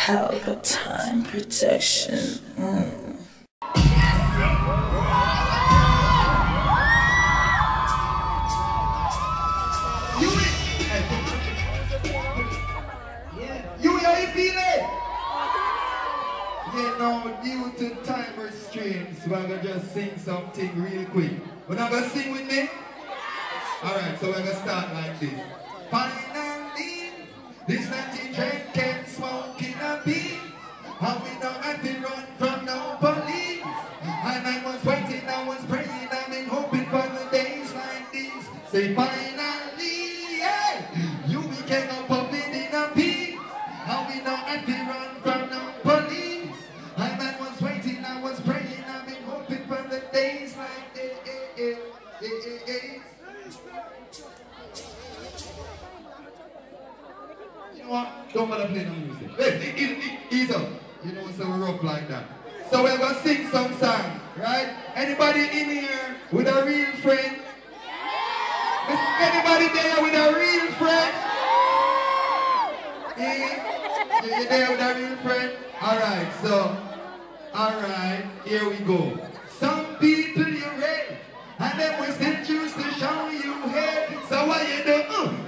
Palpatine protection. Mm. You, how you feeling? Yeah, now due to time restraints, we're gonna just sing something real quick. We're not gonna sing with me? Alright, so we're gonna start like this. Finally, this nothing Don't bother playing no music. E- ease up. You know, so we're like that. So we're gonna sing some song, right? Anybody in here with a real friend? Anybody there with a real friend? Eh? You there with a real friend? Alright, so, alright, here we go. Some people you hate, and them will still choose to show you hate. So what you do? Uh,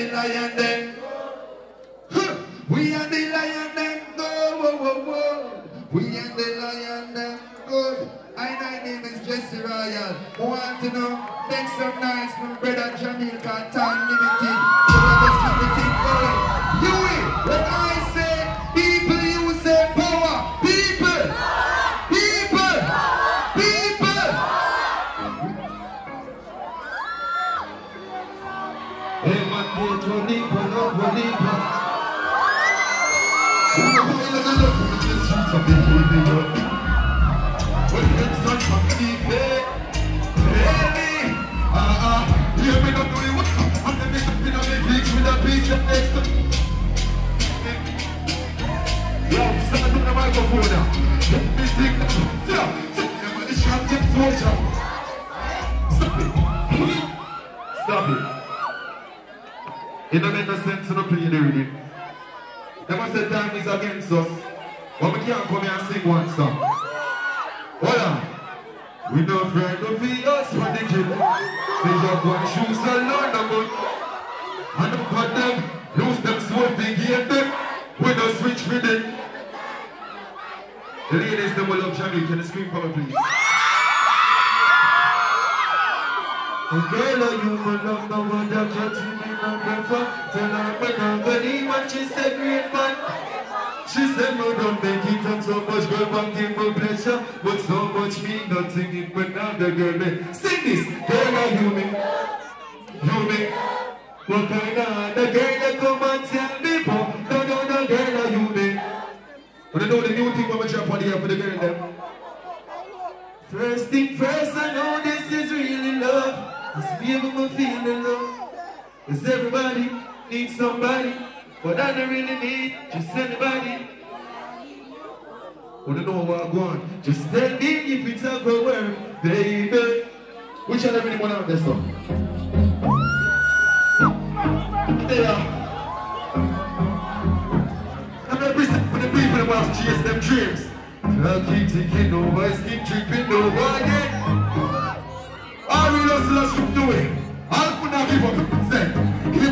the lion then. Huh. We are the lion then. Go, whoa, whoa, whoa. We are the lion then. Good. I, my name is Jesse Royal. Who want to know? Make some nice from brother Jahmiel time limited. So we just. You it. When I soldier. Stop it. Stop it. It don't make sense to play the rhythm. Them say time is against us. But we can't come here and sing one song. Hold on. We no afraid of the us for the kill. They just one shoes alone good. And up on them, lose them sword, they get them. We no switch with it. The ladies, them will love Jamie. Can you scream for me, please? And girl, are you my number one that to me number four? Tell her not gonna what she said, great man. She said, no, don't make it up so much, girl, but give me pleasure. But so much mean nothing if now girl may sing this. Girl, are you me? You me? What kind of the girl that come and tell me, for? No, no, no, girl, are you me? But I know the new thing when we drop on the air for the girl them. First thing first, I know this is really love. Baby, I'm feeling love. Cause everybody needs somebody, but I don't really need just anybody. Wanna know what I want? Just tell me if it's a go work, baby. Which one really want out this song? There. I'm representing for the people them want to chase them dreams. I keep no voice keep tripping, no again. Hustlers keep doing. I'll put not give up instead.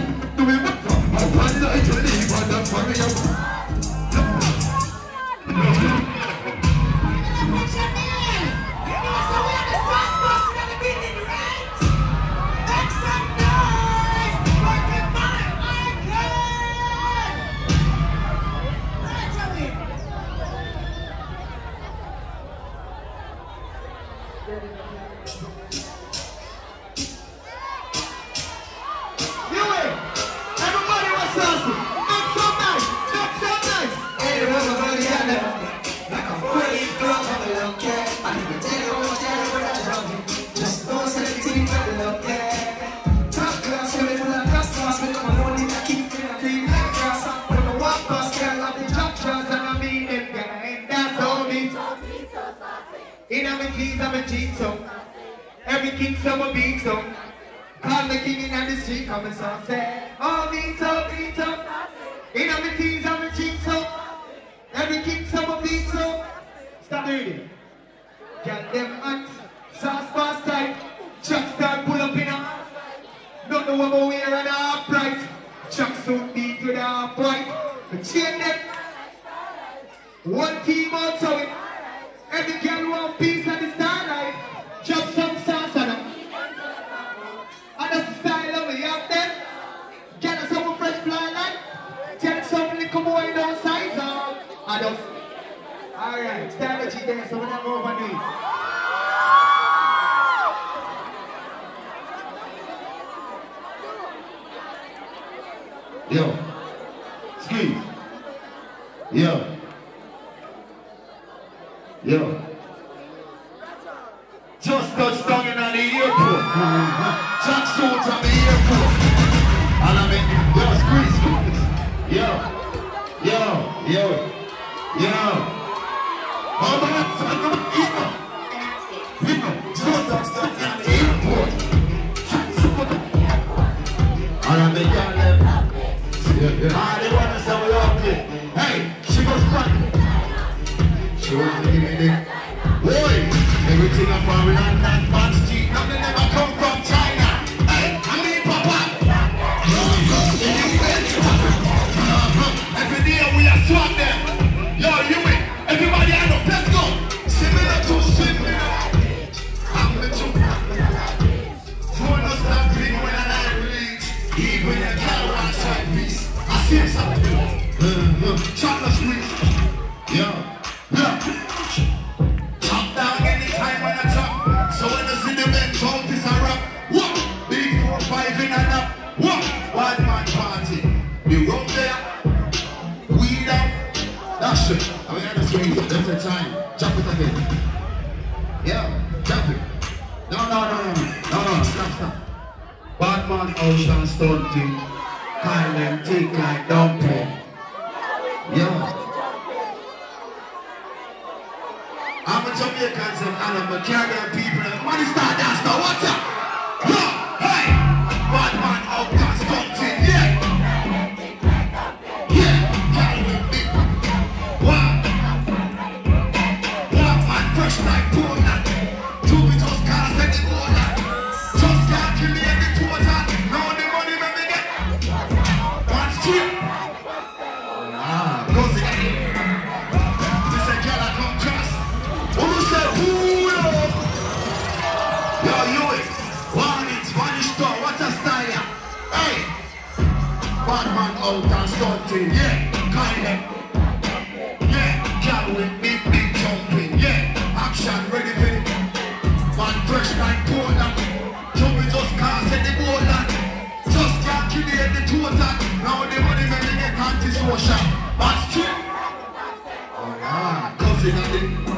In a jeans, I'm a so. Every king summer beat so. Call the king in the street, and so say. Oh, beat so. In a teens, I'm a so. Every king summer beat so. Stop doing it. Get them hot, sauce fast tight. Chuck start pull up in a. Don't know what we wear and half. Chuck suit beat with a half. But chain them. One team. Every girl want piece of the starlight. Drop some sauce on them. And that's the style of me out there. Get us some fresh fly light. Take some little boy down size up. I just. Alright, stand with you there, so we're not over these. Yo, squeeze. Yo. Yo. Just touched down in the airport. Jack suit on the airport. And I mean, yo, squeeze, squeeze. Yo. Yo. Yo. Yo. Oh, man, son of. Just touched down in the airport. Jack suit. And I mean, y'all them. Yeah, yeah. Everything I'm from London, Batman ocean stunting. Call them tick like dumpling. Yeah. I'm a Jamaican and I'm a Caribbean people. Money start out and stunting, yeah. Kinda. Yeah, girl with big, big jumping, yeah. Action ready for it. Man fresh like Portland. Me just can't set the that. Just can't kill it at the total. Now the money when they get anti-social. But straight. Oh, nah, cousin of the.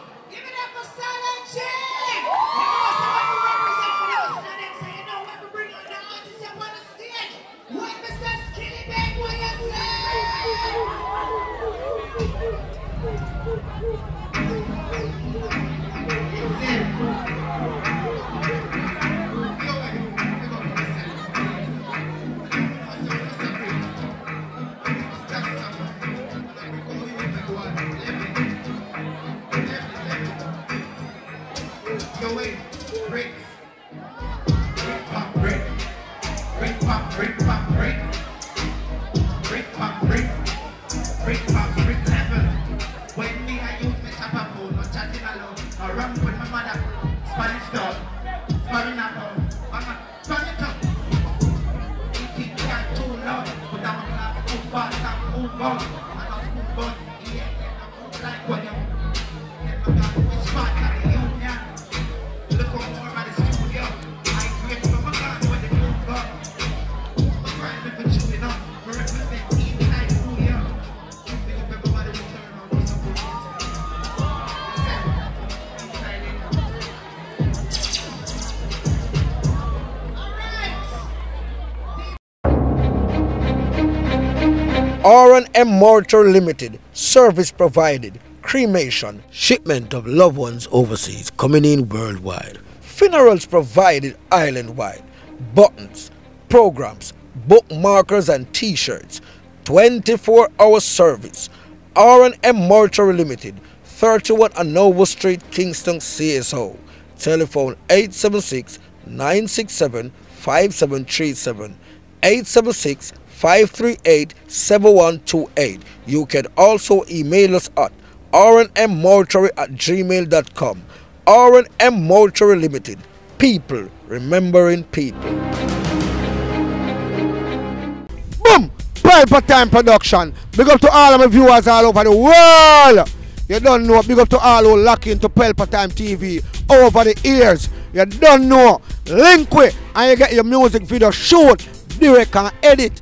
Yeah, yeah, I move like R&M Mortuary Limited, service provided, cremation, shipment of loved ones overseas, coming in worldwide, funerals provided island-wide, buttons, programs, bookmarkers and t-shirts, 24-hour service, R&M Mortuary Limited, 31 Anova Street, Kingston, CSO. Telephone 876-967-5737, 876-538-7128. You can also email us at rnmmortuary at gmail.com. R&M Mortuary Limited. People remembering people. Boom! Pelpa Time Production. Big up to all of my viewers all over the world. You don't know. Big up to all who lock into Pelpa Time TV over the years. You don't know. Link with and you get your music video shoot, direct and edit.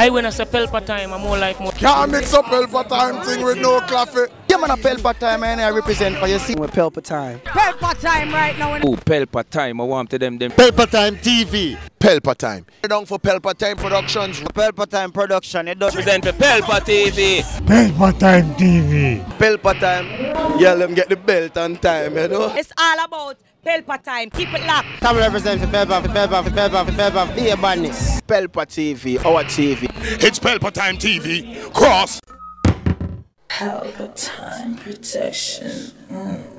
I when I say Pelpa time, I'm more like more. Can't mix up Pelpa time thing with no coffee. Yeah, man, a Pelpa Time, and I represent for you. See, With Pelpa time. Pelpa time right now. Oh, Pelpa time, I want to them them. Pelpa time TV. Pelpa time. Down for Pelpa time productions. Pelpa Time Production. You don't Represent for Pelpa time TV. Pelpa time. Yeah, let them get the belt on time, you know. It's all about Pelpa time. Keep it locked. Come represent for Pelpa, for Pelpa, for Pelpa, for Pelpa, for the badness. Pelpa TV, our TV. It's Pelpa Time TV. Cross. Palpatine protection. Mm.